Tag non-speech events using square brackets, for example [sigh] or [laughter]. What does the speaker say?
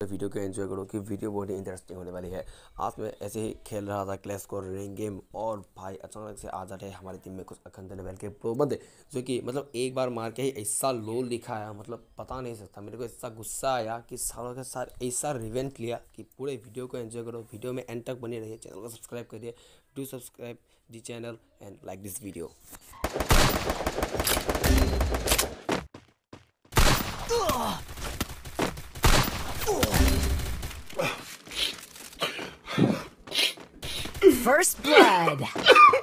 Video को enjoy करो कि वीडियो बहुत ही इंटरेस्टिंग होने वाली है। आज मैं ऐसे ही खेल रहा था, क्लैश को रेंग गेम और भाई अचानक से आ जाते हैं हमारी टीम में कुछ अखंड लेवल के प्रो बंदे जो कि मतलब एक बार मार के ही ऐसा लोल दिखाया मतलब पता नहीं सकता मेरे को ऐसा गुस्सा आया कि सारों के साथ ऐसा रिवेंट लिया कि पूरे वीडियो को एंजॉय करो। वीडियो में एंड तक बने रहिए, चैनल को सब्सक्राइब करिए do subscribe the channel and like this video First blood. [laughs]